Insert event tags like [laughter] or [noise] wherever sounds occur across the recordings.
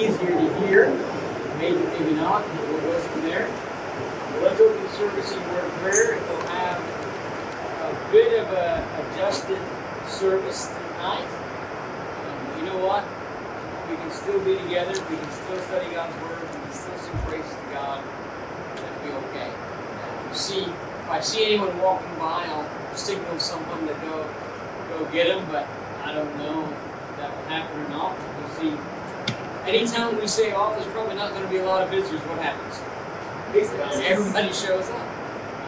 easier to hear. Maybe, maybe not, but we'll from there. Let's open the service in word prayer, we'll have a bit of a adjusted service tonight. Um, you know what? We can still be together. We can still study God's word. We can still sing praise to God. That'll be okay. If you see, if I see anyone walking by, I'll signal someone to go go get them. But I don't know if that will happen or not. We'll see. Anytime we say, "Oh, there's probably not going to be a lot of visitors," what happens? Everybody shows up.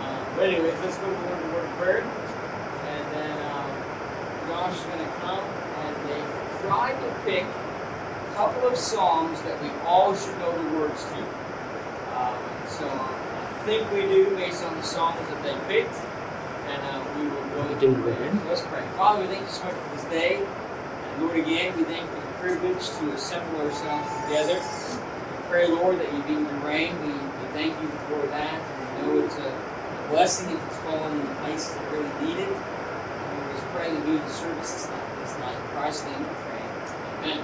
Uh, but anyways, let's go to the word of word of prayer, and then um, Josh is going to come and they try to pick a couple of songs that we all should know the words to. Um, so I think we do based on the songs that they picked, and uh, we will go We do, from there. So let's pray. Father, we thank you so much for this day. And Lord, again, we thank you for the privilege to assemble ourselves together. We pray, Lord, that you be in the rain. We, we thank you for that. And we know it's a, a blessing if it's fallen in the places that really need it. And we just pray that you do the services night, this night. In Christ's name we pray. Amen.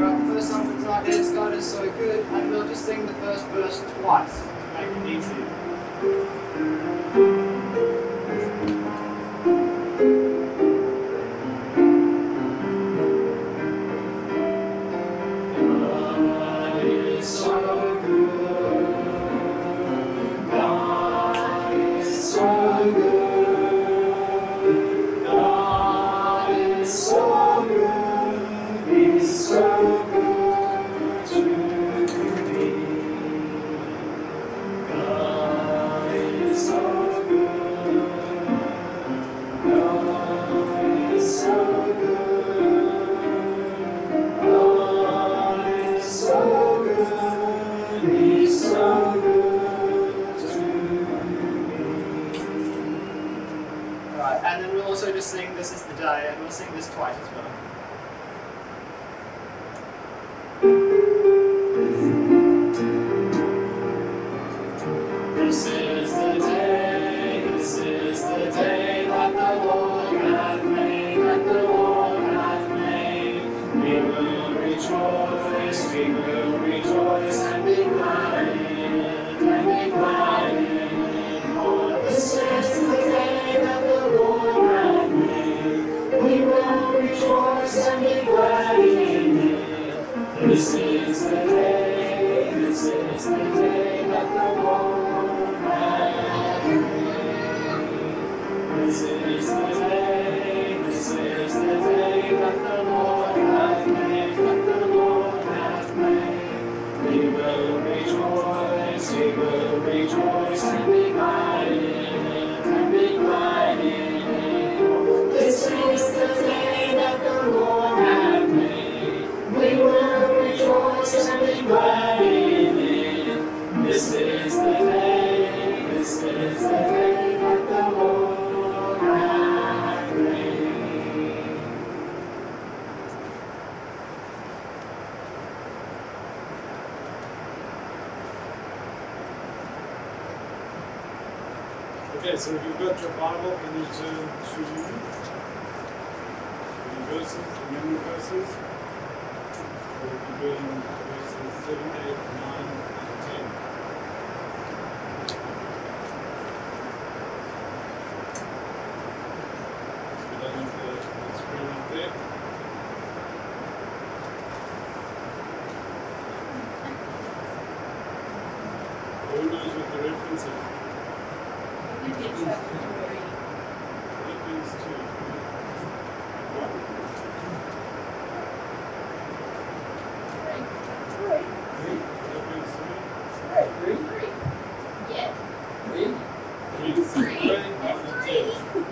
Right, the first song for tonight is God is so good, and we'll just sing the first verse twice to make it easy.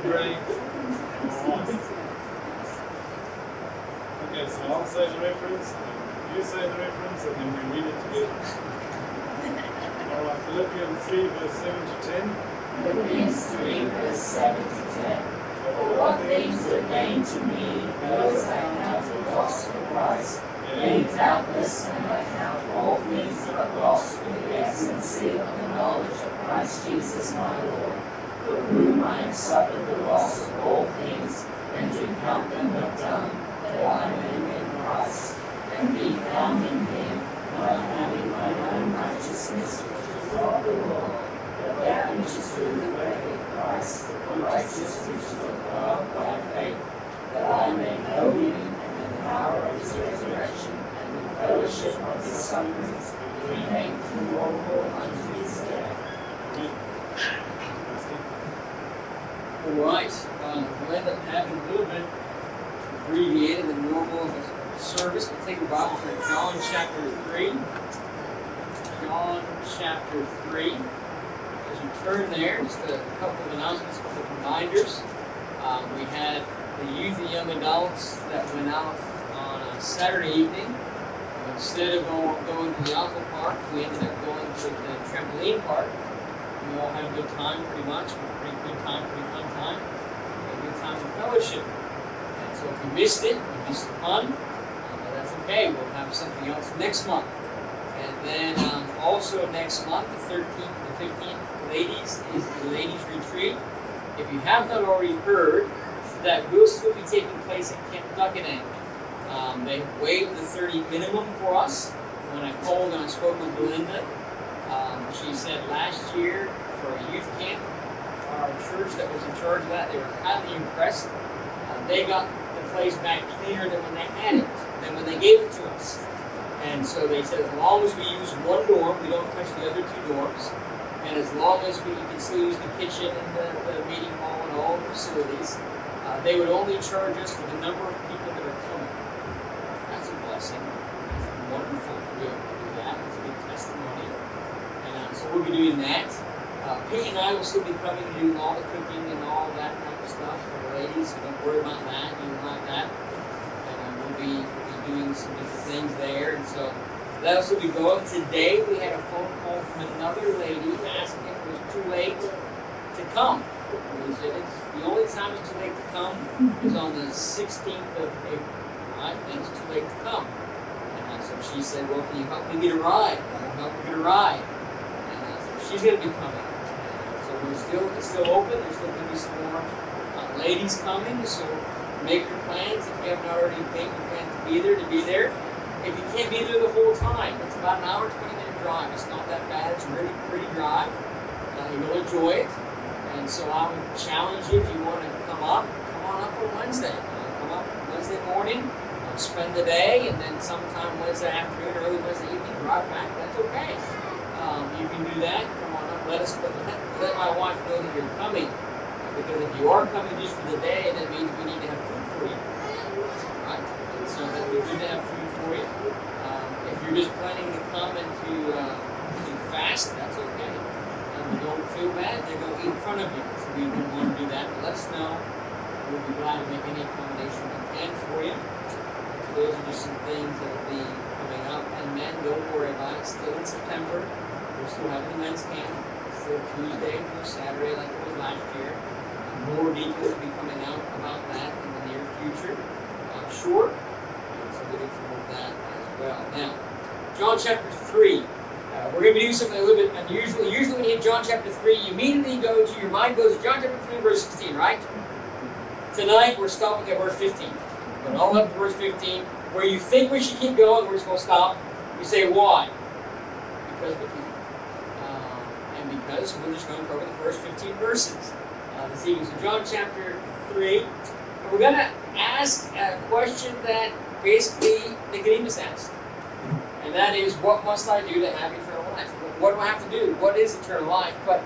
Okay, so I'll say the reference, you say the reference, and then we read it together. Alright, Philippians 3, verse 7 to 10. Philippians 3, verse 7 to 10. For what things are gained to me, those I count a loss for Christ. Yea, doubtless, and I count all things but loss for the excellency of the knowledge of Christ Jesus my Lord, whom I have suffered the loss of all things, and to count them but done, that I may win Christ, and be found in him, not having my own righteousness, which is of the law, but that which is through the faith of Christ, the righteousness which is of God by faith, that I may know him and the power of his resurrection, and the fellowship of his sufferings, being made conformable unto his death. All right, we'll end up having a little bit abbreviated than normal of a service. We'll take your Bible to John chapter 3. John chapter 3. As you turn there, just a couple of announcements, a couple of reminders. Um, we had the youth and young adults that went out on a Saturday evening. Instead of going, going to the aqua park, we ended up going to the trampoline park. We all had a good time, pretty much. Pretty good time, pretty fun time. And so if you missed it, you missed the fun. But that's okay. We'll have something else next month. And then um, also next month, the 13th and the 15th, ladies, is the ladies' retreat. If you have not already heard, that will still be taking place at Camp Duckenang. Um, they waived the 30 minimum for us. When I called and I spoke with Belinda, um, she said last year for a youth camp, our church that was in charge of that, they were highly impressed. They got the place back cleaner than when they had it, than when they gave it to us. And so they said as long as we use one dorm, we don't touch the other two dorms, and as long as we can still use the kitchen and the, the meeting hall and all the facilities, uh, they would only charge us for the number of people that are coming. That's a blessing. It's wonderful to be able to do that. It's a good testimony. And uh, so we'll be doing that. Uh, Pete and I will still be coming and doing all the cooking and all that So don't worry about that. Don't like that. And we'll be we'll be doing some different things there. And so that'll still be going. Today we had a phone call from another lady asking if it was too late to come. We said it's the only time it's too late to come is on the 16th of April. Right? Then it's too late to come. And so she said, Well, can you help me get a ride? Can help me get a ride? And so she's going to be coming. So we're still, it's still open. There's still going to be some more ladies coming. So make your plans. If you haven't already made your plan to be there, to be there. If you can't be there the whole time, it's about an hour, 20 minute drive. It's not that bad. It's a really pretty drive. Uh, you'll enjoy it. And so I would challenge you if you want to come up, come on up on Wednesday. Uh, come up Wednesday morning, uh, spend the day, and then sometime Wednesday afternoon, early Wednesday evening, drive back. That's okay. Um, you can do that. Come on up. Let us let, let my wife know that you're coming. Because if you are coming just for the day, that means we need to have food for you. Right? And so that we need to have food for you. Um, if you're just planning to come and to, uh, to fast, that's okay and don't feel bad, they're going to eat in front of you. So we don't want to do that. But let us know. We'll be glad to make any accommodation we can for you. So those are just some things that will be coming up. And men, don't worry about it. Still in September. We're still having the men's camp. It's still Tuesday through Saturday like it was last year. More details will be coming out about that in the near future. I'm sure. So we look forward to that as well. Now, John chapter 3. Uh, we're going to be doing something a little bit unusual. Usually, when you hit John chapter 3, you immediately go to your mind goes to John chapter 3, verse 16, right? Tonight, we're stopping at verse 15. Going all up to verse 15. Where you think we should keep going, we're just going to stop. You say, why? Because we can. Um, and because we're just going to cover the first 15 verses uh, this evening. So, John chapter 3. And we're going to ask a question that basically Nicodemus asked. And that is, what must I do to have eternal life? What do I have to do? What is eternal life? But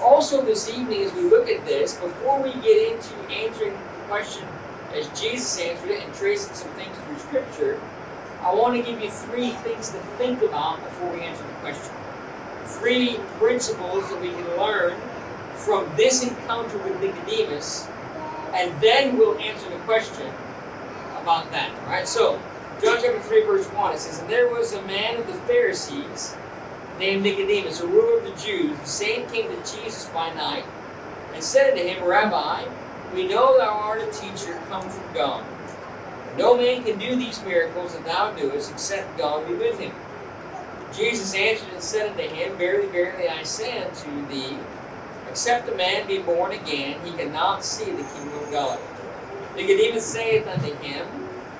also this evening, as we look at this, before we get into answering the question as Jesus answered it and tracing some things through Scripture, I want to give you three things to think about before we answer the question. Three principles that we can learn from this encounter with Nicodemus, and then we'll answer the question about that. All right? So, John chapter 3, verse 1, it says, And there was a man of the Pharisees named Nicodemus, a ruler of the Jews. The same came to Jesus by night and said unto him, Rabbi, we know thou art a teacher come from God. No man can do these miracles that thou doest except God be with him. Jesus answered and said unto him, Verily, verily, I say unto thee, except a man be born again, he cannot see the kingdom of God. Nicodemus saith unto him,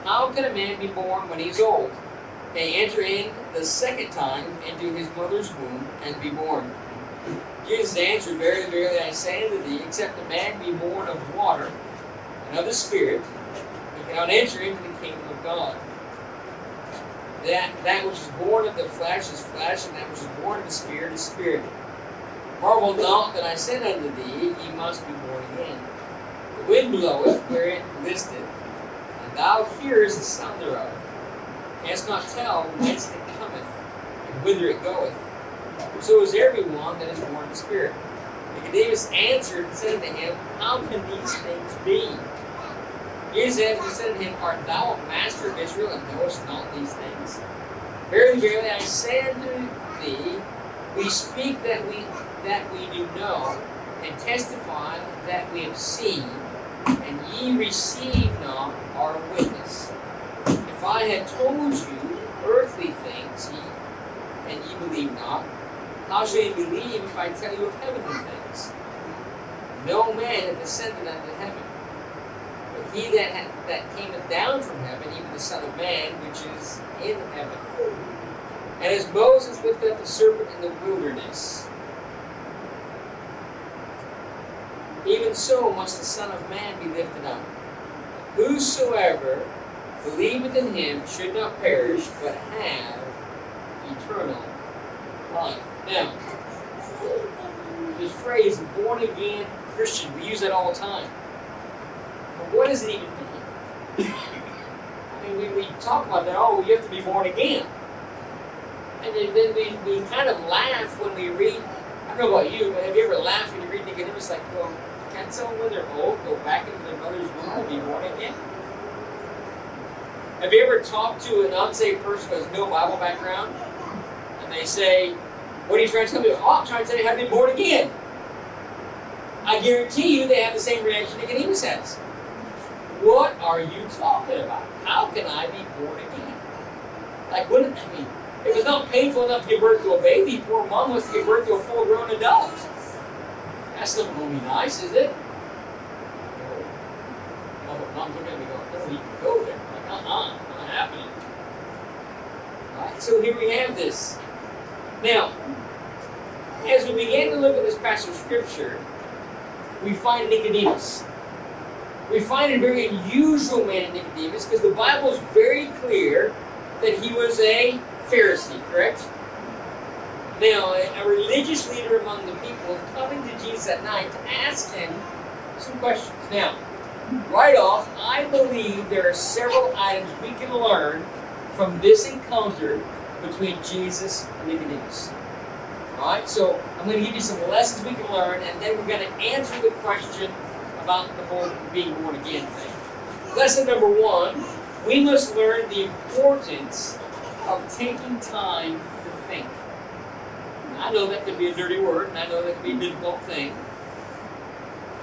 How can a man be born when he is old? He enter in the second time into his mother's womb and be born? Jesus answered, Verily, verily, I say unto thee, except a man be born of water and of the Spirit, he cannot enter into the kingdom of God. That that which is born of the flesh is flesh, and that which is born of the Spirit is spirit. Marvel not that I said unto thee, Ye must be born again. The wind bloweth where it listeth, and thou hearest the sound thereof, canst not tell whence it cometh, and whither it goeth. So is everyone that is born of the Spirit. Nicodemus answered and said unto him, How can these things be? And said unto him, Art thou a master of Israel, and knowest not these things? Verily, verily, I say unto thee, we speak that we that we do know, and testify that we have seen, and ye receive not our witness. If I had told you earthly things, ye, and ye believe not, how shall ye believe if I tell you of heavenly things? No man hath ascended unto heaven, but he that hath, that cameth down from heaven, even the Son of Man, which is in heaven. And as Moses lifted up the serpent in the wilderness, even so must the Son of Man be lifted up. Whosoever believeth in him should not perish, but have eternal life. Now, this phrase, born again Christian, we use that all the time. But what does it even mean? I mean, we, we talk about that, oh, you have to be born again. And then, we, we kind of laugh when we read, I don't know about you, but have you ever laughed when you read Nicodemus like, well, can someone when they're old go back into their mother's womb and be born again? Have you ever talked to an unsaved person who has no Bible background? And they say, What are you trying to tell me? Oh, I'm trying to tell you how to be born again. I guarantee you they have the same reaction Nicodemus has. What are you talking about? How can I be born again? Like, wouldn't I mean, if it's not painful enough to give birth to a baby, poor mom wants to give birth to a full grown adult. That's not be nice, is it? Oh, but mom's looking at me going, don't even go there. I'm Like, uh-uh, not happening. Right? So here we have this. Now, as we begin to look at this passage of Scripture, we find Nicodemus. We find a very unusual man in Nicodemus because the Bible is very clear that he was a Pharisee, correct? Now, a religious leader among the people coming to Jesus at night to ask him some questions. Now, right off, I believe there are several items we can learn from this encounter between Jesus and Nicodemus. Alright, so I'm going to give you some lessons we can learn, and then we're going to answer the question about the whole being born again thing. Lesson number one we must learn the importance of taking time to think. I know that can be a dirty word, and I know that can be a difficult thing.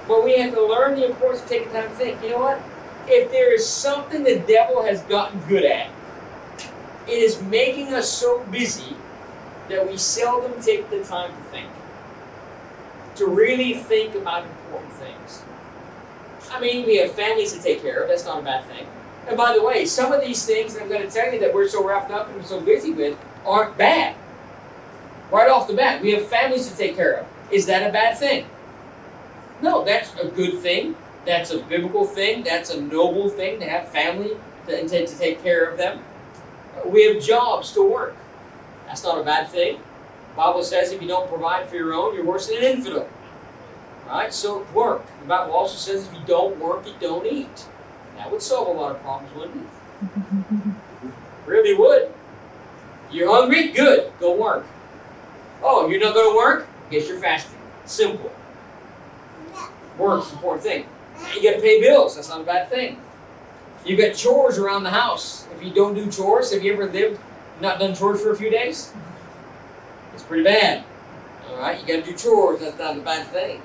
But we have to learn the importance of taking time to think. You know what? If there is something the devil has gotten good at, it is making us so busy that we seldom take the time to think. To really think about important things. I mean, we have families to take care of, that's not a bad thing. And by the way, some of these things I'm going to tell you that we're so wrapped up and so busy with aren't bad. Right off the bat, we have families to take care of. Is that a bad thing? No, that's a good thing. That's a biblical thing. That's a noble thing to have family to, to, to take care of them. We have jobs to work. That's not a bad thing. The Bible says if you don't provide for your own, you're worse than an infidel. Right? So work. The Bible also says if you don't work, you don't eat. That would solve a lot of problems, wouldn't it? [laughs] really would. You're hungry? Good. Go work. Oh, you're not going to work? Guess you're fasting. Simple. Work's an important thing. You got to pay bills. That's not a bad thing. You've got chores around the house. If you don't do chores, have you ever lived not done chores for a few days? It's pretty bad. All right, you got to do chores. That's not a bad thing.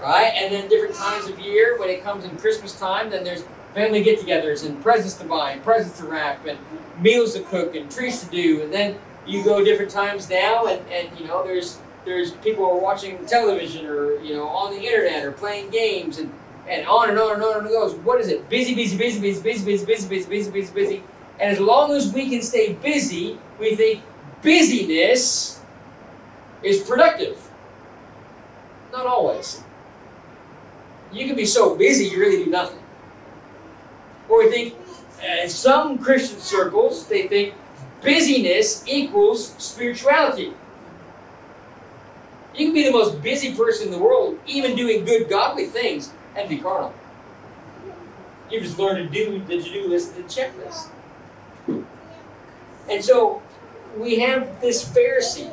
Right? And then different times of year, when it comes in Christmas time, then there's family get-togethers and presents to buy and presents to wrap and meals to cook and treats to do. And then you go different times now, and, and you know there's there's people are watching television or you know on the internet or playing games and and on and on and on and goes. What is it? Busy, busy, busy, busy, busy, busy, busy, busy, busy, busy, busy. And as long as we can stay busy, we think busyness is productive. Not always. You can be so busy you really do nothing. Or we think, uh, in some Christian circles, they think busyness equals spirituality. You can be the most busy person in the world, even doing good, godly things, and be carnal. You just learn to do the to-do list and checklist. And so we have this Pharisee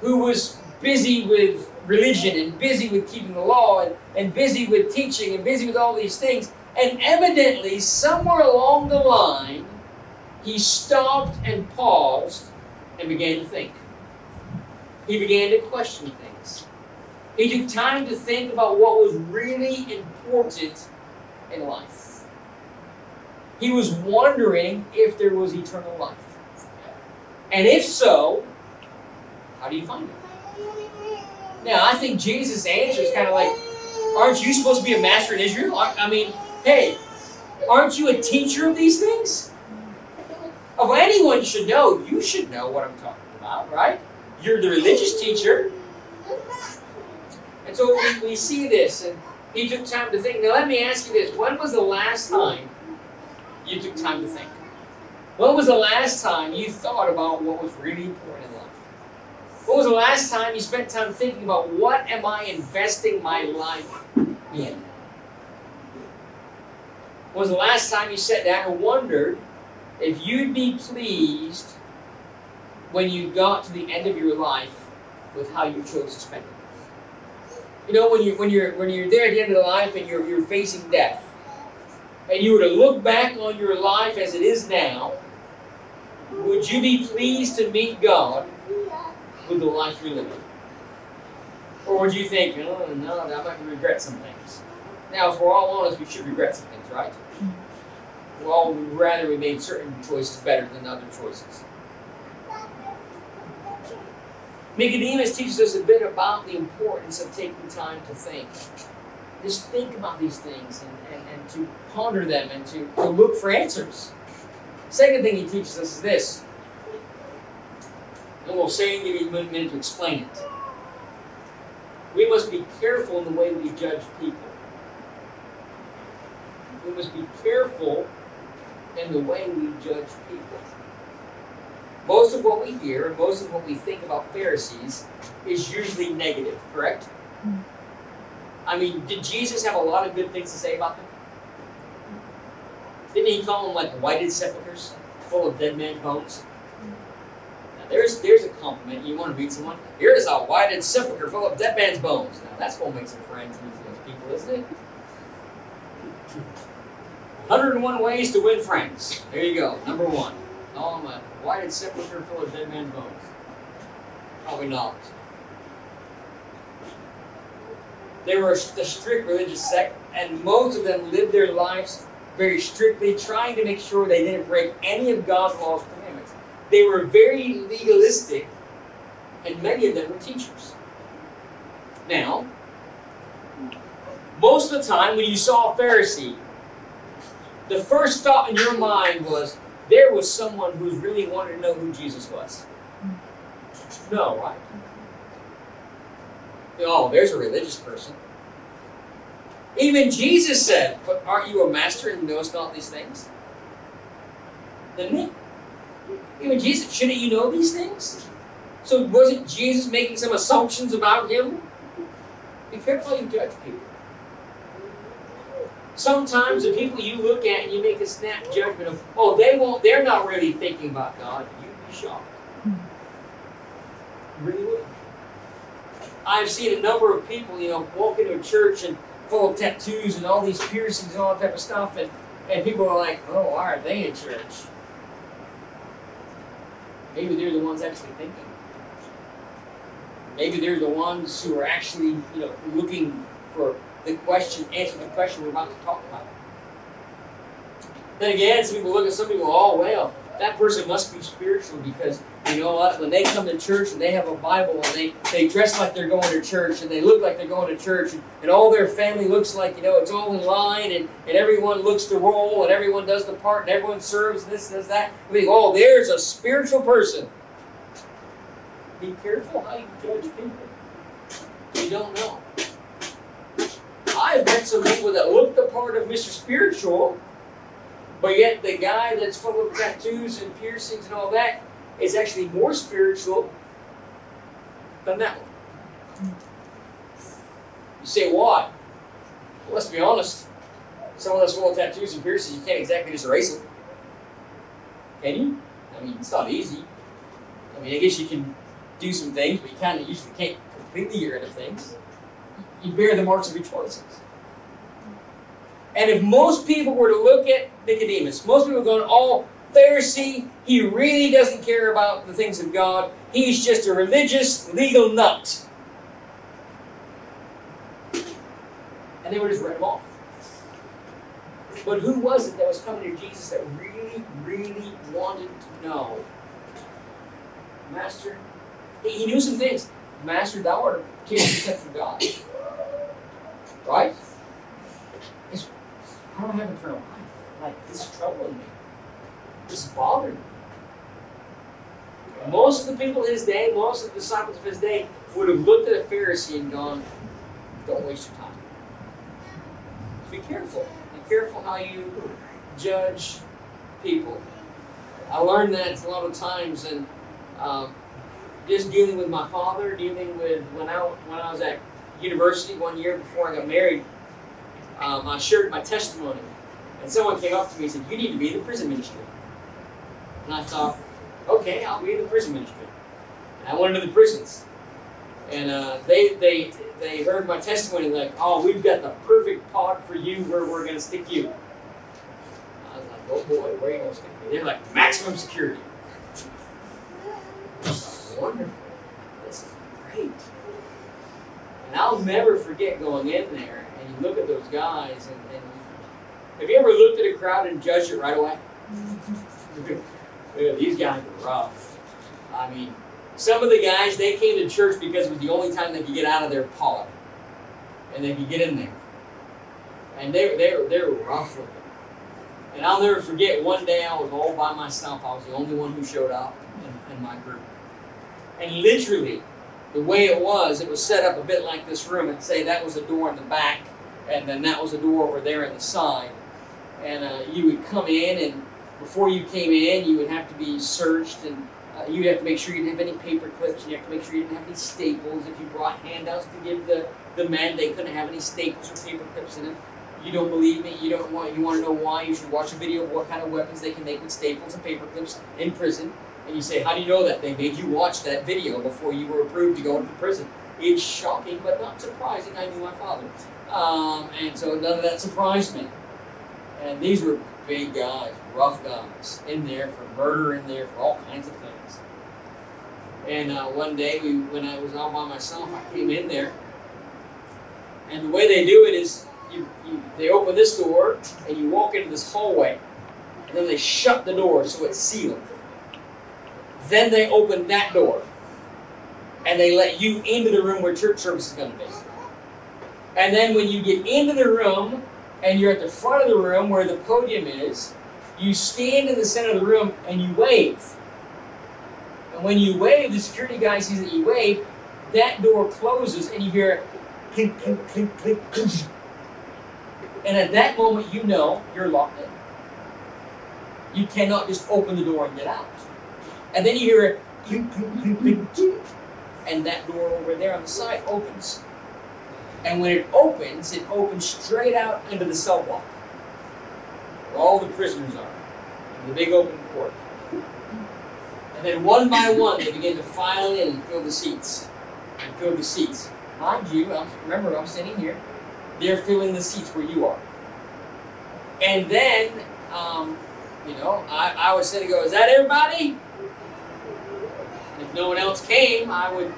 who was busy with religion and busy with keeping the law and, and busy with teaching and busy with all these things. And evidently, somewhere along the line, he stopped and paused and began to think. He began to question things. He took time to think about what was really important in life. He was wondering if there was eternal life. And if so, how do you find it? Now, I think Jesus' answer is kind of like, aren't you supposed to be a master in Israel? I mean, hey, aren't you a teacher of these things? Of anyone should know, you should know what I'm talking about, right? You're the religious teacher. And so we, we see this, and he took time to think. Now, let me ask you this when was the last time you took time to think? When was the last time you thought about what was really important in life? When was the last time you spent time thinking about what am I investing my life in? When was the last time you sat down and wondered if you'd be pleased when you got to the end of your life with how you chose to spend it? You know, when you when you're when you're there at the end of the life and you're you're facing death, and you were to look back on your life as it is now, would you be pleased to meet God with the life you're living? Or would you think, oh, no, I might regret some things? Now, if we're all honest, we should regret some things, right? Well, we'd rather we made certain choices better than other choices. Nicodemus teaches us a bit about the importance of taking time to think. Just think about these things and, and, and to ponder them and to, to look for answers. Second thing he teaches us is this and we'll say you a minute to explain it. We must be careful in the way we judge people. We must be careful in the way we judge people. Most of what we hear, most of what we think about Pharisees is usually negative, correct? Hmm. I mean, did Jesus have a lot of good things to say about them? Didn't he call them like whited sepulchres, full of dead men's bones? Hmm. There's there's a compliment. You want to meet someone? Here is a whited sepulchre full of dead man's bones. Now that's gonna make some friends with those people, isn't it? 101 ways to win friends. There you go. Number one. Oh, I'm a whited sepulchre full of dead man's bones. Probably not. They were a strict religious sect, and most of them lived their lives very strictly, trying to make sure they didn't break any of God's laws commandments. they were very legalistic, and many of them were teachers. Now, most of the time when you saw a Pharisee, the first thought in your mind was there was someone who really wanted to know who Jesus was. No, right? Oh, there's a religious person. Even Jesus said, But aren't you a master and knowest not these things? Didn't he? Even Jesus, shouldn't you know these things? So wasn't Jesus making some assumptions about him? Be careful how you judge people. Sometimes the people you look at and you make a snap judgment of, oh, they won't, they're not really thinking about God. You'd be shocked. You really would. I've seen a number of people, you know, walk into a church and full of tattoos and all these piercings and all that type of stuff, and, and people are like, oh, why are they in church? Maybe they're the ones actually thinking. Maybe they're the ones who are actually, you know, looking for the question, answer the question we're about to talk about. Then again, some people look at some people, oh well, that person must be spiritual because you know what? When they come to church and they have a Bible and they, they dress like they're going to church and they look like they're going to church and, and all their family looks like, you know, it's all in line and, and everyone looks the role and everyone does the part and everyone serves this, does that. I think, oh, there's a spiritual person. Be careful how you judge people. You don't know. I've met some people that look the part of Mr. Spiritual, but yet the guy that's full of tattoos and piercings and all that is actually more spiritual than that one. You say why? Well, let's be honest. Someone that's full of tattoos and piercings, you can't exactly just erase them. Can you? I mean, it's not easy. I mean, I guess you can do some things, but you kind of usually can't completely get rid of things. You bear the marks of your choices. And if most people were to look at Nicodemus, most people are going, oh, Pharisee, he really doesn't care about the things of God. He's just a religious, legal nut. And they would just write him off. But who was it that was coming to Jesus that really, really wanted to know? Master, he knew some things. Master, thou art a king except for God. Right? It's, I don't have eternal life. Like, this is troubling me. This is bothering me. Most of the people in his day, most of the disciples of his day, would have looked at a Pharisee and gone, Don't waste your time. Be careful. Be careful how you judge people. I learned that a lot of times, and um, just dealing with my father, dealing with when I when I was at university one year before I got married, um, I shared my testimony, and someone came up to me and said, "You need to be in the prison ministry." And I thought, "Okay, I'll be in the prison ministry." And I went into the prisons, and uh, they they they heard my testimony like, "Oh, we've got the perfect pod for you where we're going to stick you." I was like, "Oh boy, where are you going to stick me?" They're like, "Maximum security." wonderful. This is great. And I'll never forget going in there and you look at those guys and, and have you ever looked at a crowd and judged it right away? Mm-hmm. [laughs] Yeah, these guys are rough. I mean, some of the guys they came to church because it was the only time they could get out of their pod and they could get in there. And they they were they were rough looking. And I'll never forget one day I was all by myself. I was the only one who showed up in, in my group. And literally, the way it was, it was set up a bit like this room. And say that was a door in the back, and then that was a door over there in the side. And uh, you would come in, and before you came in, you would have to be searched, and uh, you'd have to make sure you didn't have any paper clips, and you have to make sure you didn't have any staples. If you brought handouts to give the, the men, they couldn't have any staples or paper clips in them. You don't believe me? You don't want? You want to know why? You should watch a video of what kind of weapons they can make with staples and paper clips in prison. And you say, how do you know that? They made you watch that video before you were approved to go into prison. It's shocking, but not surprising. I knew my father. Um, and so none of that surprised me. And these were big guys, rough guys, in there for murder, in there for all kinds of things. And uh, one day, we, when I was all by myself, I came in there. And the way they do it is you, you, they open this door, and you walk into this hallway. And then they shut the door so it's sealed. Then they open that door and they let you into the room where church service is going to be. And then when you get into the room and you're at the front of the room where the podium is, you stand in the center of the room and you wave. And when you wave, the security guy sees that you wave, that door closes and you hear clink, clink, clink, clink, clink. And at that moment, you know you're locked in. You cannot just open the door and get out. And then you hear it and that door over there on the side opens. And when it opens, it opens straight out into the cell block where all the prisoners are, in the big open court. And then one by one, they begin to file in and fill the seats. And fill the seats. Mind you, I'm, remember, I'm standing here. They're filling the seats where you are. And then, um, you know, I, I was sitting go, is that everybody? If no one else came, I would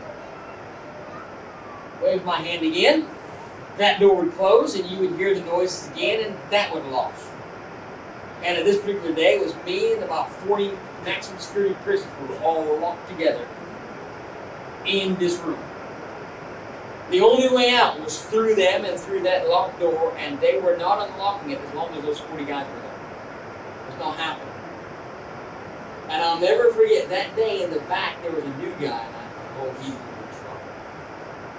wave my hand again. That door would close, and you would hear the noises again, and that would lock. And at this particular day, it was me and about 40 maximum security prisoners were all locked together in this room. The only way out was through them and through that locked door, and they were not unlocking it as long as those 40 guys were there. It was not happening. And I'll never forget that day in the back, there was a new guy, and I thought, oh, he's in trouble.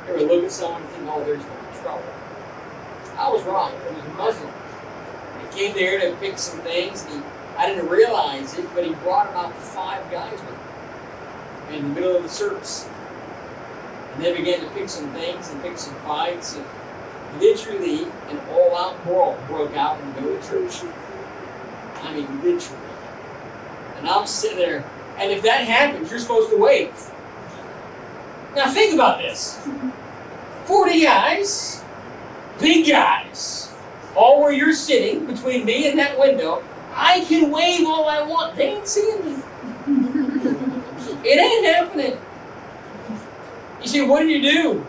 Ever look at someone and think, oh, there's going to be trouble? I was wrong. It was Muslim. He came there to pick some things. And he, I didn't realize it, but he brought about five guys with him in the middle of the service. And they began to pick some things and pick some fights. And literally, an all-out brawl broke out in the middle of church. I mean, literally. And I'm sitting there, and if that happens, you're supposed to wait. Now think about this. 40 guys, big guys, all where you're sitting between me and that window. I can wave all I want. They ain't seeing me. It ain't happening. You see, what did you do?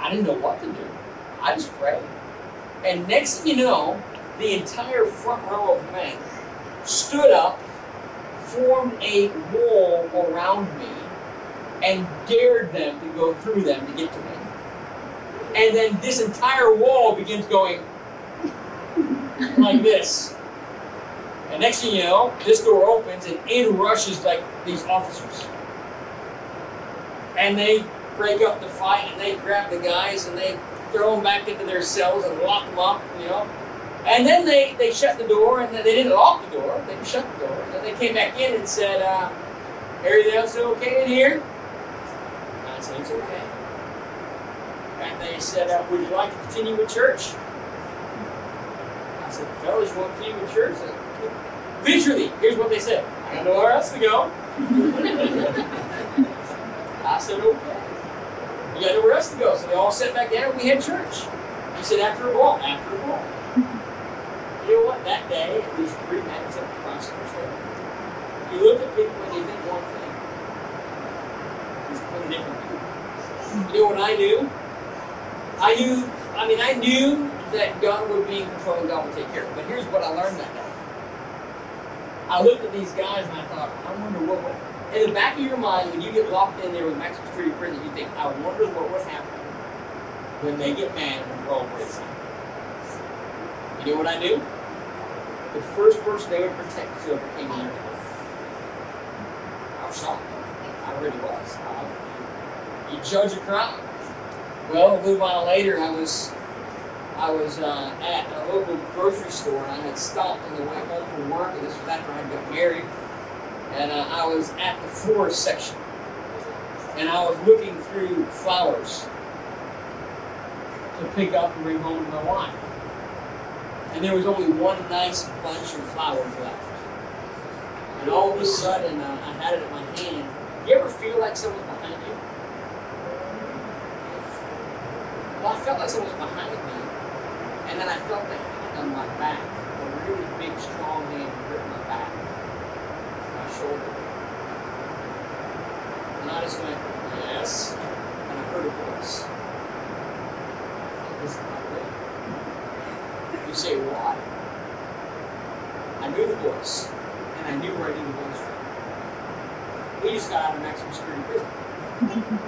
I didn't know what to do. I just prayed. And next thing you know, the entire front row of men stood up, formed a wall around me, and dared them to go through them to get to me. And then this entire wall begins going [laughs] like this. And next thing you know, this door opens and in rushes like these officers. And they break up the fight and they grab the guys and they throw them back into their cells and lock them up, you know. And then they, they shut the door and they didn't lock the door, they shut the door. And then they came back in and said, uh, everything else okay in here? And I said, it's okay. And they said, uh, would you like to continue with church? I said, fellas, you want to continue with church? They- Literally, here's what they said. I got nowhere else to go. I said, okay. You got nowhere else to go. So they all sat back down and we had church. He said, after a ball, after a ball. You know what? That day, at least three sat across the. You look at people and you think one thing. It's completely different. People. You know what I knew? I knew, I mean, I knew that God would be in control and God would take care of it. But here's what I learned that day. I looked at these guys and I thought, I wonder what would. In the back of your mind, when you get locked in there with maximum security prison, you think, I wonder what would happen when they get mad we're all breaks. You know what I knew? The first person they would protect is whoever came in. I was shocked. I really was. You judge a crowd. Well, a little while later, I was I was uh, at a local grocery store and I had stopped on the way home from work, and this was after I got married. And uh, I was at the florist section, and I was looking through flowers to pick up and bring home to my wife. And there was only one nice bunch of flowers left. And all of a sudden, uh, I had it in my hand. You ever feel like someone's behind you? Well, I felt like someone was behind me. And then I felt the hand on my back, a really big, strong hand grip my back, my shoulder. And I just went, yes. And I heard a voice. I thought, this is my way. You say, why? I knew the voice, and I knew where I knew the voice from. He just got out of maximum security prison. [laughs]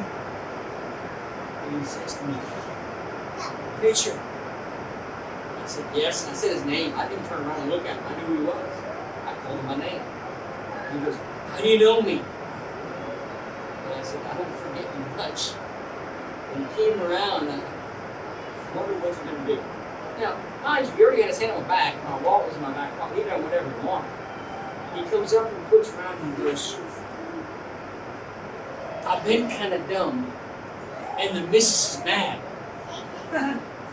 and he says to me, Preacher, I said, yes. And I said his name. I didn't turn around and look at him. I knew who he was. I called him my name. He goes, how do you know me? And I said, I don't forget you much. And he came around and I wondered what's he going to do. Now, Ah, you, he already had his hand on my back. My wallet was in my back pocket. He done whatever he wanted. He comes up and puts around and goes, I've been kind of dumb. And the missus is mad.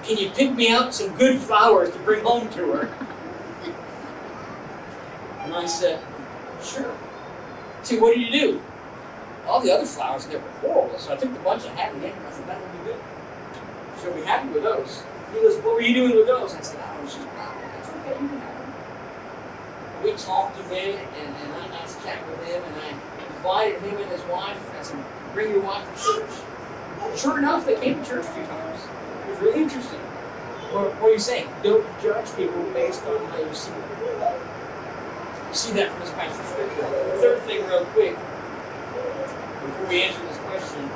Can you pick me out some good flowers to bring home to her? And I said, Sure. See, what do you do? All the other flowers, they were horrible. So I took the bunch I had and gave him. I said, That would be good. She'll be happy with those. He goes, What were you doing with those? I said, I was just, that's okay. We talked to him and, and I nice chat with him, and I invited him and his wife. I said, Bring your wife to church. Sure enough, they came to church a few times. It was really interesting. What, what are you saying? Don't judge people based on how you see them. You see that from this passage of scripture. Third thing, real quick, before we answer this question.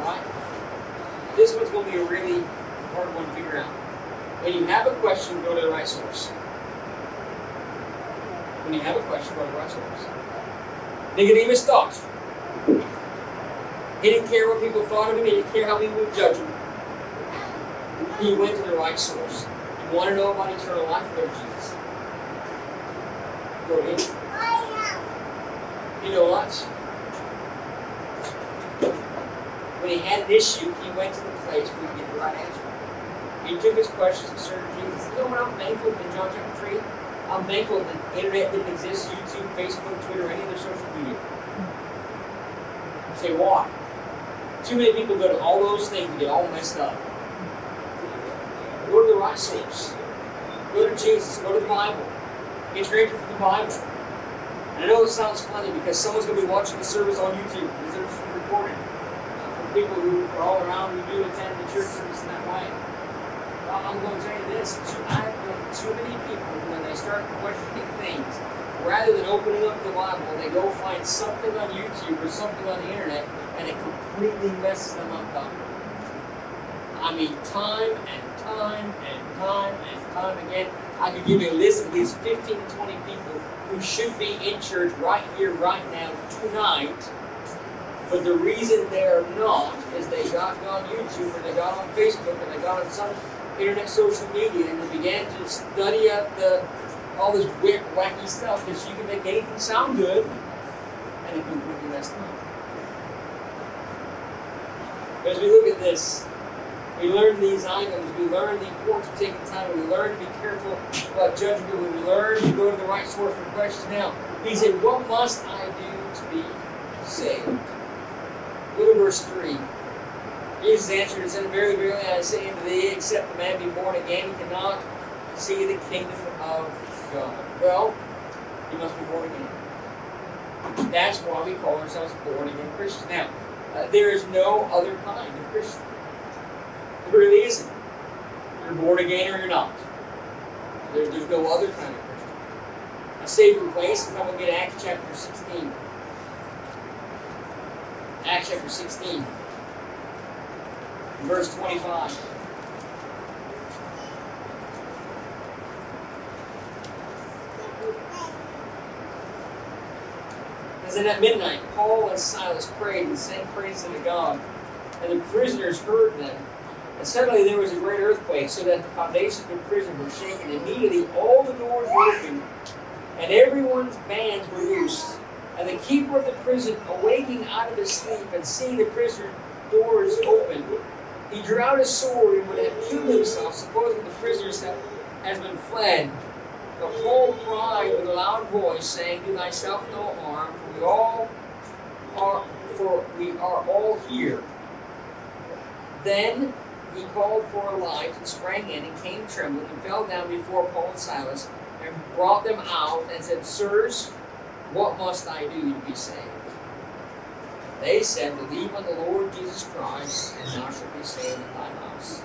Alright? This one's going to be a really hard one to figure out. When you have a question, go to the right source. When you have a question, go to the right source. Nicodemus thought. He didn't care what people thought of him. He didn't care how people would judge him. He went to the right source. You want to know about eternal life? Go to Jesus. Go to him. You know what? He had an issue, he went to the place where he get the right answer. He took his questions and served Jesus. You know what I'm thankful in John chapter 3? I'm thankful that the internet didn't exist, YouTube, Facebook, Twitter, any other social media. Say why? Too many people go to all those things and get all messed up. Go to the right source. Go to Jesus. Go to the Bible. Get your answer from the Bible. And I know it sounds funny because someone's going to be watching the service on YouTube because they're recording. People who are all around who do attend the church service in that way. Well, I'm going to tell you this. Too, I've known too many people when they start questioning things, rather than opening up the Bible, they go find something on YouTube or something on the internet and it completely messes them up. I mean, time and time and time and time again. I could give you a list of least 15 to 20 people who should be in church right here, right now, tonight. But the reason they're not is they got on YouTube or they got on Facebook and they got on some internet social media and they began to study up the all this weird, wacky stuff because you can make anything sound good and it completely messed up. As we look at this, we learn these items, we learn the importance of taking time, we learn to be careful about judging people, we learn to go to the right source for questions. Now, he said, What must I do to be saved? To verse 3. Jesus answered and said, Verily, verily, I say unto thee, except a man be born again, he cannot see the kingdom of God. Well, he must be born again. That's why we call ourselves born again Christians. Now, uh, there is no other kind of Christian. It really isn't. You're born again or you're not. There, there's no other kind of Christian. A saving place, come and get Acts chapter 16. Acts chapter 16, verse 25. As in at midnight, Paul and Silas prayed and sang praises unto God, and the prisoners heard them. And suddenly there was a great earthquake, so that the foundations of the prison were shaken. Immediately all the doors were opened, and everyone's bands were loosed. And the keeper of the prison, awaking out of his sleep and seeing the prison doors open, he drew out his sword and would have killed himself, supposing the prisoners have, has been fled. But Paul cried with a loud voice, saying, Do thyself no harm, for we all are for we are all here. Then he called for a light and sprang in and came trembling and fell down before Paul and Silas and brought them out and said, Sirs, what must I do to be saved? They said, Believe on the Lord Jesus Christ, and thou shalt be saved in thy house.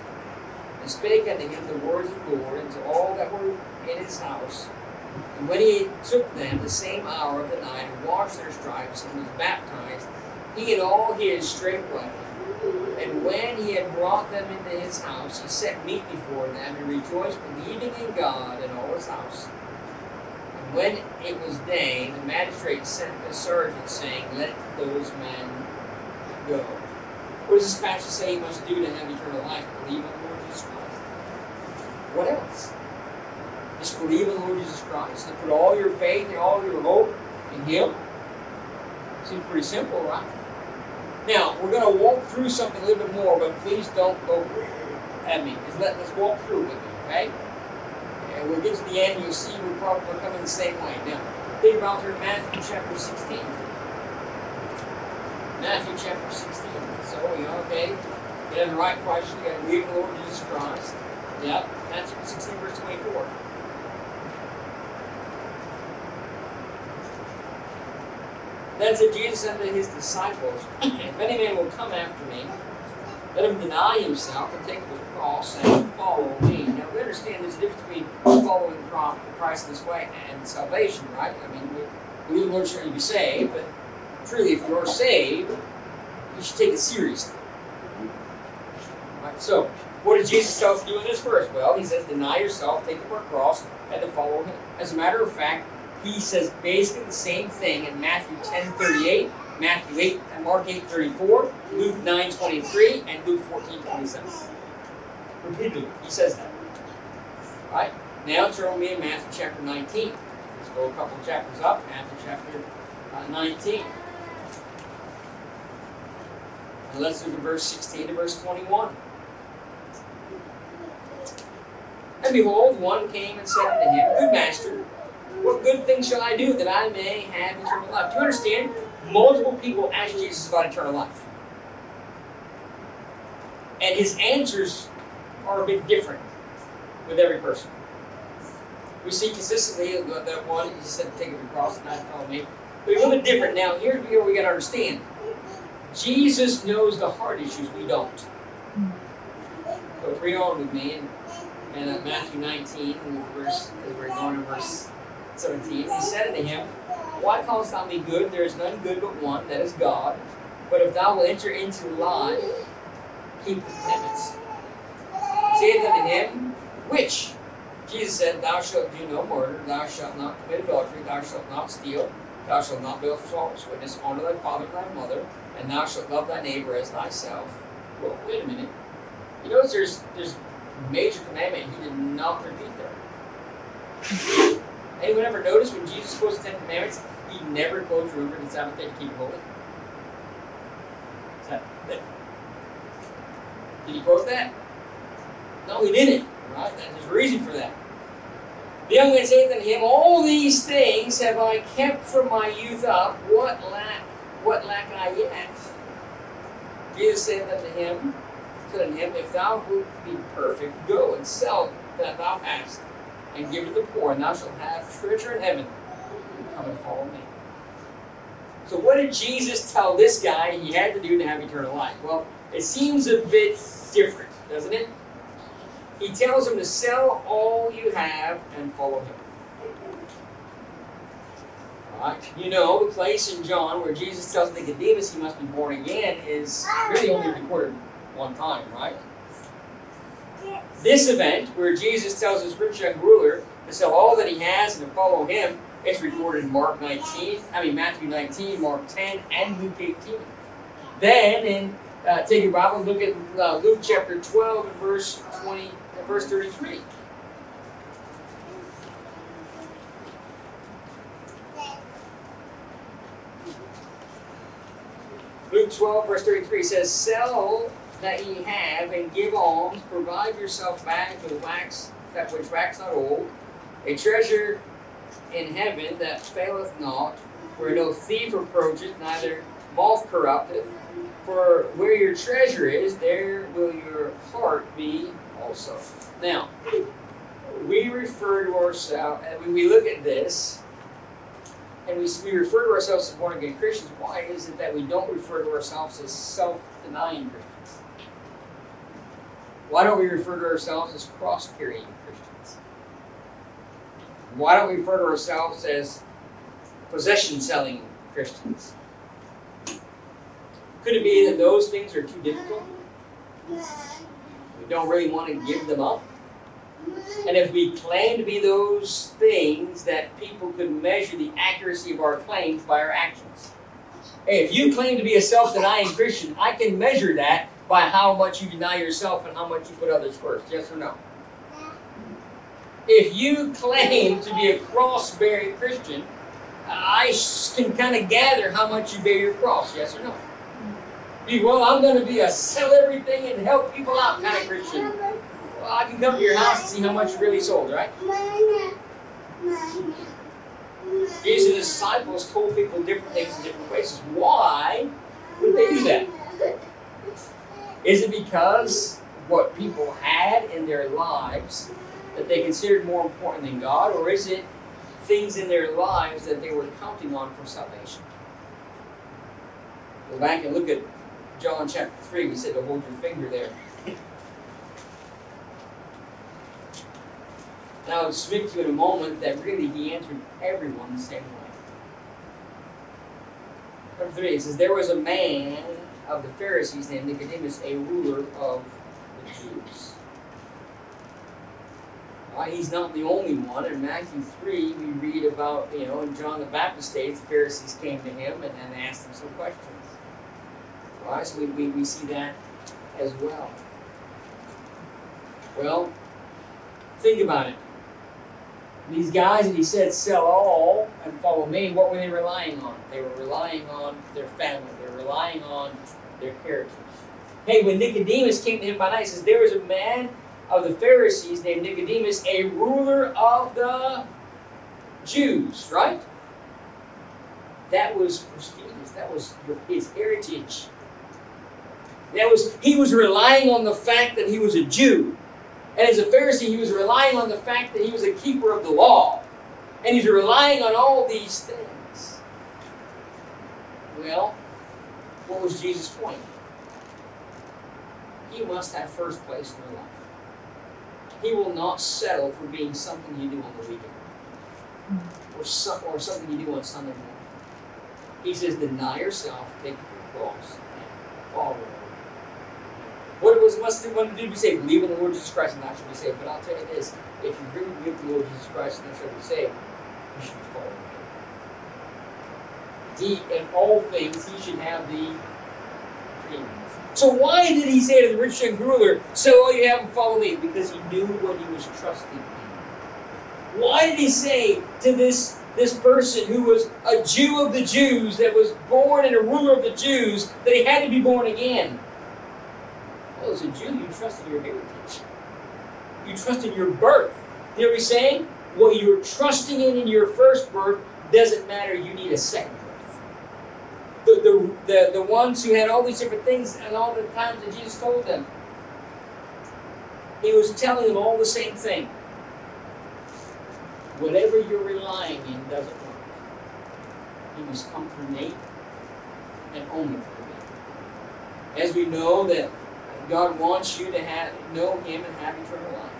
And spake unto him the words of the Lord, and to all that were in his house. And when he took them the same hour of the night, and washed their stripes, and was baptized, he and all his straightway. And when he had brought them into his house, he set meat before them, and rejoiced, believing in God and all his house. When it was day, the magistrate sent the sergeant, saying, Let those men go. What does this passage say he must do to have eternal life? Believe on the Lord Jesus Christ. What else? Just believe in the Lord Jesus Christ and put all your faith and all your hope in Him. Seems pretty simple, right? Now, we're going to walk through something a little bit more, but please don't go at me. Let, let's walk through with me, okay? And we'll get to the end, you'll see we're probably coming the same way. Now, think about in Matthew chapter 16. Matthew chapter 16. So, oh, you know, okay, you have the right question, you got to believe the Lord Jesus Christ. Yep, Matthew 16, verse 24. Then said Jesus unto his disciples, If any man will come after me, let him deny himself and take up his cross and follow me. Understand there's a difference between following Christ this way and salvation, right? I mean, we, we learn certainly be saved, but truly, if you're saved, you should take it seriously. Right? So, what did Jesus tell us to do in this verse? Well, he says, deny yourself, take up cross, and to follow him. As a matter of fact, he says basically the same thing in Matthew 10 38, Matthew 8, and Mark 8 34, Luke 9 23, and Luke 14 27. Repeatedly, he says that. Right? Now turn me in Matthew chapter 19. Let's go a couple chapters up, Matthew chapter uh, 19. And let's look at verse 16 to verse 21. And behold, one came and said unto him, Good master, what good thing shall I do that I may have eternal life? Do you understand? Multiple people asked Jesus about eternal life. And his answers are a bit different with every person. We see consistently that one, he said, take up your cross and not follow me. But a little bit different. Now, here's where we got to understand. Jesus knows the heart issues, we don't. So read on with me in, in uh, Matthew 19, verse, we're going to verse 17. He said unto him, Why callest thou me good? There is none good but one, that is God. But if thou wilt enter into life, keep the commandments. Saith unto him, Which? Jesus said, Thou shalt do no murder, thou shalt not commit adultery, thou shalt not steal, thou shalt not bear false witness, honor thy father and thy mother, and thou shalt love thy neighbor as thyself. Well, wait a minute. You notice there's there's major commandment he did not repeat there. [laughs] Anyone ever notice when Jesus quotes the Ten Commandments, he never quotes remember the Sabbath day to keep it holy? Did he quote that? No, he didn't. There's a reason for that. The young man saith unto him, All these things have I kept from my youth up. What lack what lack I yet? Jesus saith unto him, said unto him, If thou wilt be perfect, go and sell that thou hast, and give to the poor, and thou shalt have treasure in heaven. Come and follow me. So what did Jesus tell this guy he had to do to have eternal life? Well, it seems a bit different, doesn't it? He tells him to sell all you have and follow him. Right? You know, the place in John where Jesus tells Nicodemus he must be born again is really only recorded one time, right? This event, where Jesus tells this rich young ruler to sell all that he has and to follow him, it's recorded in Mark 19, I mean Matthew 19, Mark 10, and Luke 18. Then, in uh, take your Bible look at uh, Luke chapter 12 and verse 20, and verse 33. Luke 12, verse 33 says, Sell that ye have and give alms, provide yourself bags with wax, that which wax not old, a treasure in heaven that faileth not, where no thief approacheth, neither moth corrupteth. For where your treasure is, there will your heart be also. Now, we refer to ourselves, and when we look at this, and we, we refer to ourselves as born again Christians, why is it that we don't refer to ourselves as self denying Christians? Why don't we refer to ourselves as cross carrying Christians? Why don't we refer to ourselves as possession selling Christians? Could it be that those things are too difficult? Don't really want to give them up? And if we claim to be those things, that people could measure the accuracy of our claims by our actions. Hey, if you claim to be a self denying Christian, I can measure that by how much you deny yourself and how much you put others first. Yes or no? If you claim to be a cross bearing Christian, I can kind of gather how much you bear your cross. Yes or no? Be, well, I'm going to be a sell everything and help people out kind of Christian. Well, I can come to your house and see how much you really sold, right? Jesus' disciples told people different things in different places. Why would they do that? Is it because what people had in their lives that they considered more important than God, or is it things in their lives that they were counting on for salvation? Go back and look at John chapter 3. We said to hold your finger there. And I'll speak to you in a moment that really he answered everyone the same way. Number three, it says, There was a man of the Pharisees named Nicodemus, a ruler of the Jews. Why, he's not the only one. In Matthew 3, we read about, you know, in John the Baptist days, the Pharisees came to him and, and asked him some questions. Right? So we, we, we see that as well. Well, think about it. These guys that he said sell all and follow me, what were they relying on? They were relying on their family. They were relying on their heritage. Hey, when Nicodemus came to him by night, he says, There was a man of the Pharisees named Nicodemus, a ruler of the Jews, right? That was prestigious. That was his heritage. That was he was relying on the fact that he was a Jew. And as a Pharisee, he was relying on the fact that he was a keeper of the law. And he's relying on all these things. Well, what was Jesus' point? He must have first place in your life. He will not settle for being something you do on the weekend. Or, or something you do on Sunday morning. He says, deny yourself, take your cross, and follow. What was must do one do be saved? Believe in the Lord Jesus Christ and thou shalt be saved. But I'll tell you this: if you really believe the Lord Jesus Christ and thou shalt be saved, you should be following Him. He, in all things, he should have the preeminence. So why did he say to the rich young ruler, "Sell all you have and follow me"? Because he knew what he was trusting in. Why did he say to this this person who was a Jew of the Jews, that was born and a ruler of the Jews, that he had to be born again? Well, as a Jew, you trust in your heritage. You trust in your birth. You know what he's saying? What you're trusting in in your first birth doesn't matter. You need a second birth. The, the, the, the ones who had all these different things and all the times that Jesus told them, he was telling them all the same thing. Whatever you're relying in doesn't work. You must come through me and only through me. As we know that God wants you to have know Him and have eternal life.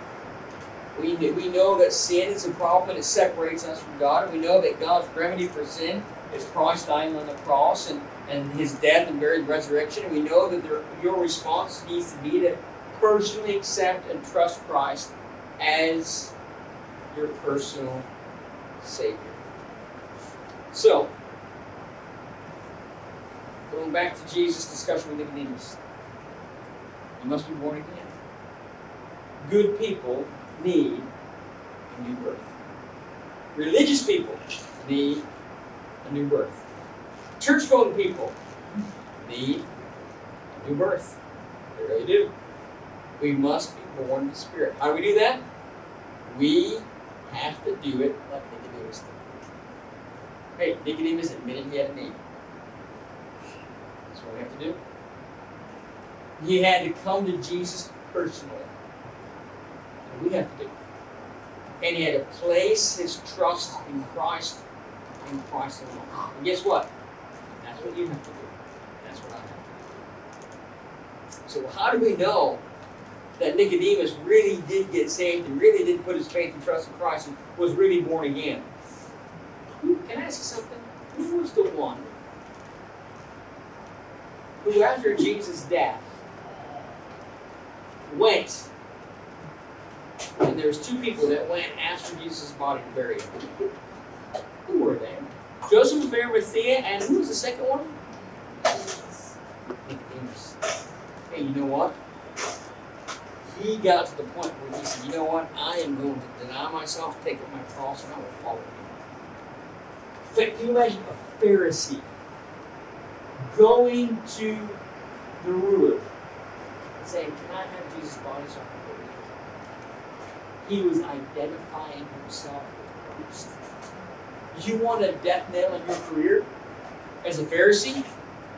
We, we know that sin is a problem and it separates us from God. We know that God's remedy for sin is Christ dying on the cross and, and His death and buried resurrection. And we know that there, your response needs to be to personally accept and trust Christ as your personal Savior. So, going back to Jesus' discussion with Nicodemus. You must be born again. Good people need a new birth. Religious people need a new birth. Church going people need a new birth. They really do. We must be born in the Spirit. How do we do that? We have to do it like Nicodemus did. Hey, Nicodemus admitted he had a need. That's what we have to do. He had to come to Jesus personally. And we have to do. And he had to place his trust in Christ and Christ alone. And guess what? That's what you have to do. That's what I have to do. So how do we know that Nicodemus really did get saved and really did put his faith and trust in Christ and was really born again? Can I ask you something? Who was the one who, after Jesus' death, went. And there's two people that went for Jesus' body to bury him. Who were they? Joseph of Arimathea, and who was the second one? Hey, you know what? He got to the point where he said, you know what? I am going to deny myself, take up my cross, and I will follow you. Can you imagine a Pharisee going to the ruler saying, Can I have Jesus' body so I can believe? He was identifying himself with Christ. You want a death knell in your career as a Pharisee?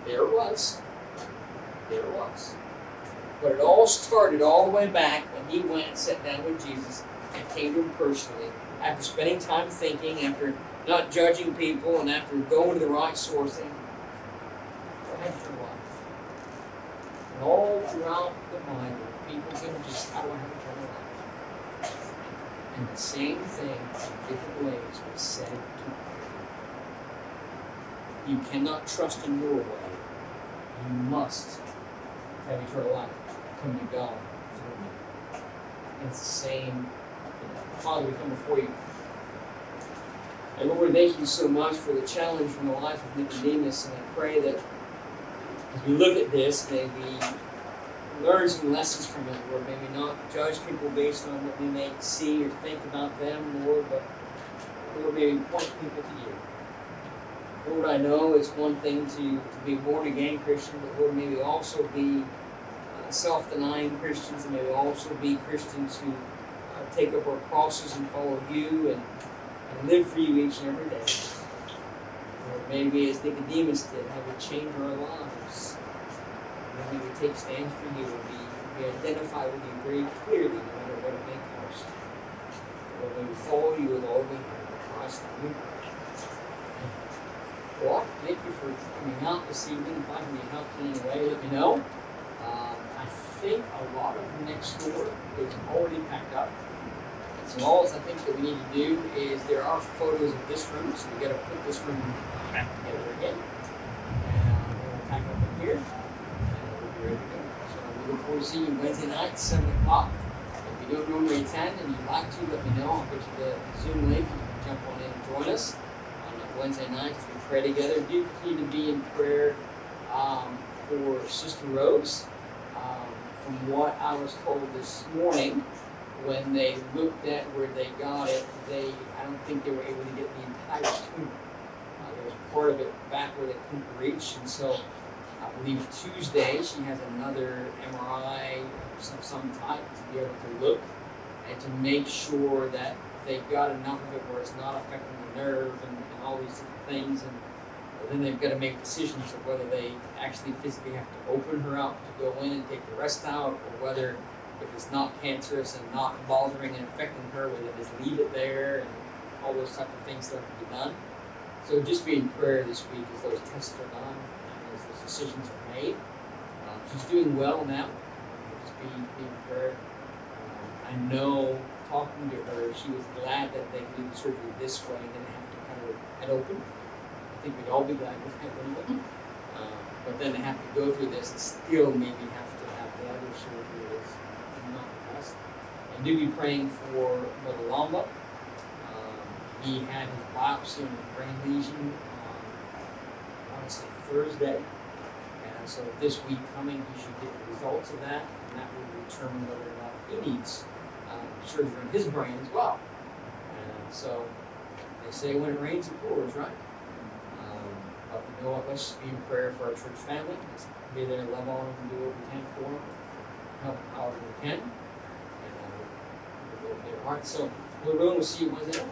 There it was. There it was. But it all started all the way back when he went and sat down with Jesus and came to him personally after spending time thinking, after not judging people, and after going to the right source. And all throughout the Bible, people can just, I have eternal life? And the same thing in different ways was said to you cannot trust in your way. You must have eternal life. Come to God through me. It's the same. Father, we come before you. And Lord, thank you so much for the challenge from the life of Nicodemus. And I pray that as we look at this, may we learn some lessons from it, Lord. May we not judge people based on what we may see or think about them, Lord, but Lord, may we point people to you. Lord, I know it's one thing to, to be born again Christian, but Lord, may we also be uh, self denying Christians, and may we also be Christians who uh, take up our crosses and follow you and, and live for you each and every day. Lord, may we, as Nicodemus did, have we change our lives. May we take stands for you and be, we identify with you very clearly, no matter what it may cost. Lord, we follow you with all we have. We pray. Well, thank you for coming out this evening. If I can be helped in any way, let me know. Um, I think a lot of next door is already packed up. So all I think that we need to do is there are photos of this room, so we got to put this room back together again. And we'll pack up in here, and we'll be ready to go. So we look forward to seeing you Wednesday night, seven o'clock. If you don't normally attend and you'd like to, let me know. I'll get you the Zoom link. You can jump on in and join us on Wednesday night as we pray together. Do continue to be in prayer um, for Sister Rose. Um, from what I was told this morning, when they looked at where they got it, they I don't think they were able to get the entire tumor. Uh, there was part of it back where they couldn't reach, and so I believe Tuesday she has another MRI of some, some type to be able to look and to make sure that they got enough of it where it's not affecting the nerve and, and all these different things. And then they've got to make decisions of whether they actually physically have to open her up to go in and take the rest out, or whether if it's not cancerous and not bothering and affecting her, whether they just leave it there and all those type of things that have to be done. So just be in prayer this week as those tests are done and as those decisions are made. Um, she's doing well now. Just be, be in prayer. Um, I know talking to her, she was glad that they could do the surgery this way and didn't have to kind of head open. I think we'd all be glad with that, wouldn't we? Um, but then they have to go through this and still maybe have to have the other surgery is not the best. And do be praying for Brother Lamba. Um, he had his biopsy and brain lesion on, I want to say Thursday. And so this week coming, he should get the results of that, and that will determine whether or not he needs um, surgery on his brain as well. And so they say when it rains, it pours, right? Um, but you know what? Let's just be in prayer for our church family. Let's be there, love on them, and do what we can for them, help however we can. Alright, so Laroon was see, was it?